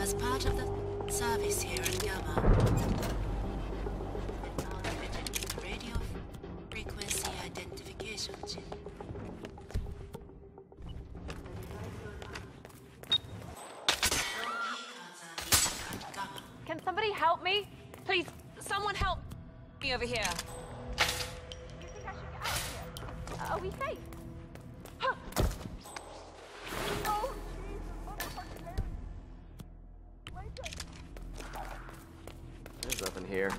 As part of the service here at GAMA, now fitted with radio frequency identification chip. No keycards are needed at GAMA. Can somebody help me? Please, someone help me over here. You think I should get out of here? Are we safe? nothing here.